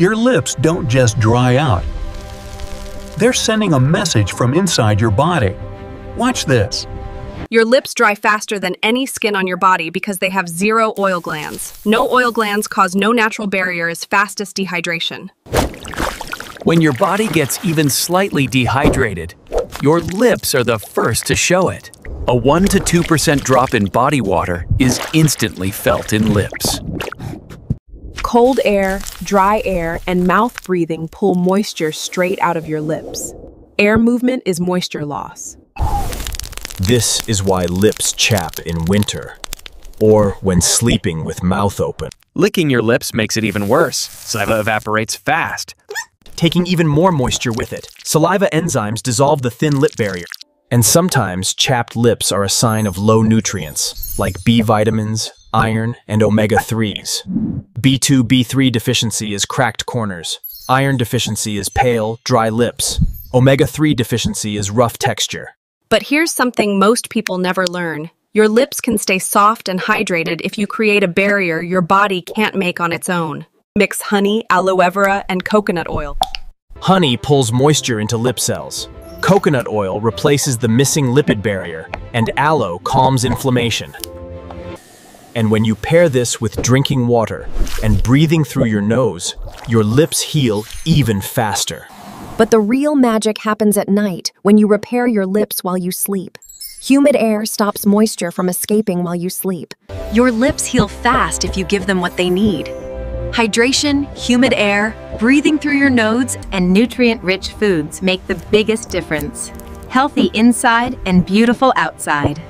Your lips don't just dry out. They're sending a message from inside your body. Watch this. Your lips dry faster than any skin on your body because they have zero oil glands. No oil glands cause no natural barrier as fast as dehydration. When your body gets even slightly dehydrated, your lips are the first to show it. A 1 to 2% drop in body water is instantly felt in lips. Cold air, dry air, and mouth breathing pull moisture straight out of your lips. Air movement is moisture loss. This is why lips chap in winter, or when sleeping with mouth open. Licking your lips makes it even worse. Saliva evaporates fast. Taking even more moisture with it, saliva enzymes dissolve the thin lip barrier. And sometimes chapped lips are a sign of low nutrients, like B vitamins, iron, and omega-3s. B2, B3 deficiency is cracked corners. Iron deficiency is pale, dry lips. Omega-3 deficiency is rough texture. But here's something most people never learn. Your lips can stay soft and hydrated if you create a barrier your body can't make on its own. Mix honey, aloe vera, and coconut oil. Honey pulls moisture into lip cells. Coconut oil replaces the missing lipid barrier, and aloe calms inflammation. And when you pair this with drinking water and breathing through your nose, your lips heal even faster. But the real magic happens at night when you repair your lips while you sleep. Humid air stops moisture from escaping while you sleep. Your lips heal fast if you give them what they need. Hydration, humid air, breathing through your nose, and nutrient-rich foods make the biggest difference. Healthy inside and beautiful outside.